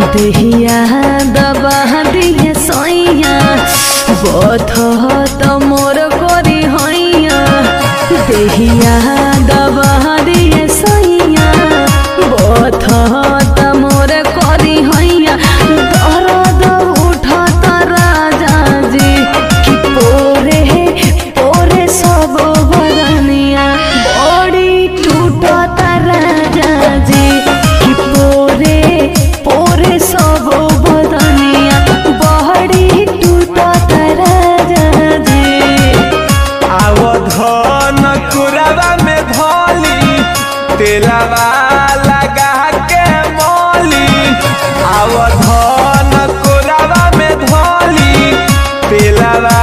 दहिया तो बथ मोर करी हैया देहिया रवा लगा के मोली आवर धन को में धोली पिलवा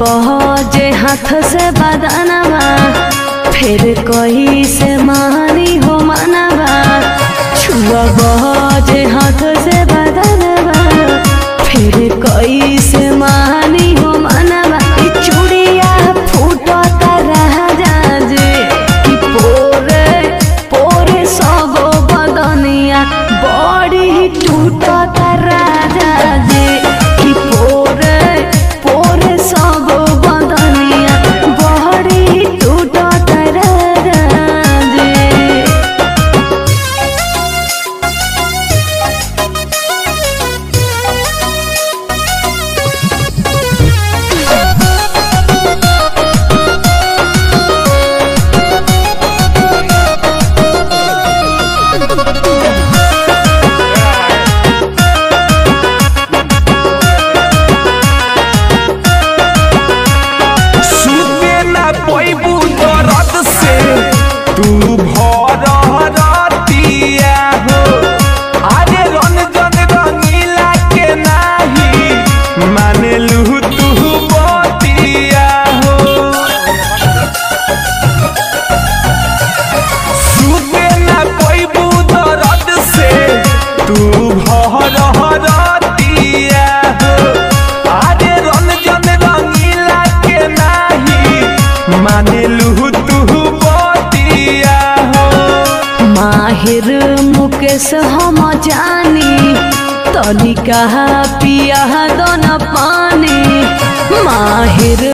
बहजे हाथ से बदनामा फिर कही से मानी हो माना। मुकेश हम जानी तनिका पिया दन पानी माहिर